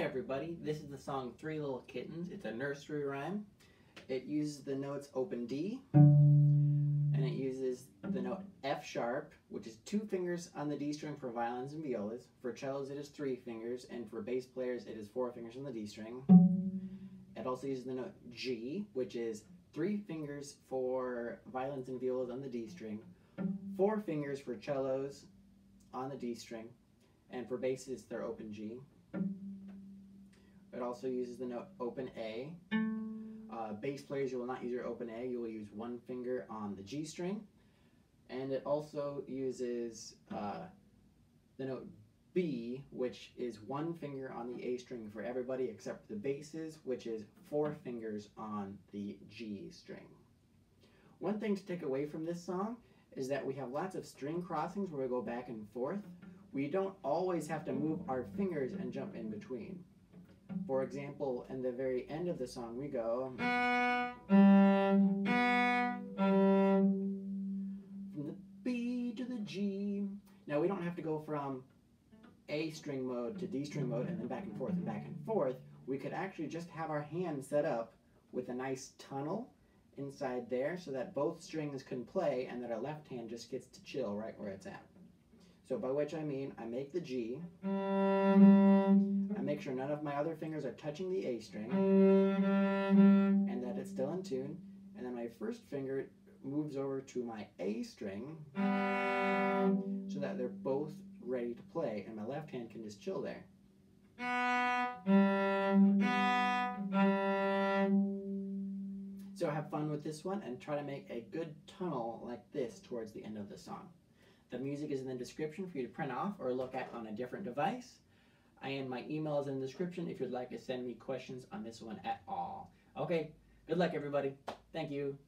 everybody. This is the song Three Little Kittens. It's a nursery rhyme. It uses the notes open D, and it uses the note F sharp, which is two fingers on the D string for violins and violas. For cellos, it is three fingers, and for bass players, it is four fingers on the D string. It also uses the note G, which is three fingers for violins and violas on the D string, four fingers for cellos on the D string, and for basses, they're open G. Also uses the note open A. Uh, bass players, you will not use your open A, you will use one finger on the G string. And it also uses uh, the note B, which is one finger on the A string for everybody except the basses, which is four fingers on the G string. One thing to take away from this song is that we have lots of string crossings where we go back and forth. We don't always have to move our fingers and jump in between. For example, in the very end of the song, we go from the B to the G. Now, we don't have to go from A string mode to D string mode and then back and forth and back and forth. We could actually just have our hand set up with a nice tunnel inside there so that both strings can play and that our left hand just gets to chill right where it's at. So by which I mean I make the G, make sure none of my other fingers are touching the A string, and that it's still in tune, and then my first finger moves over to my A string so that they're both ready to play, and my left hand can just chill there. So have fun with this one and try to make a good tunnel like this towards the end of the song. The music is in the description for you to print off or look at on a different device. And my email is in the description if you'd like to send me questions on this one at all. Okay, good luck everybody. Thank you.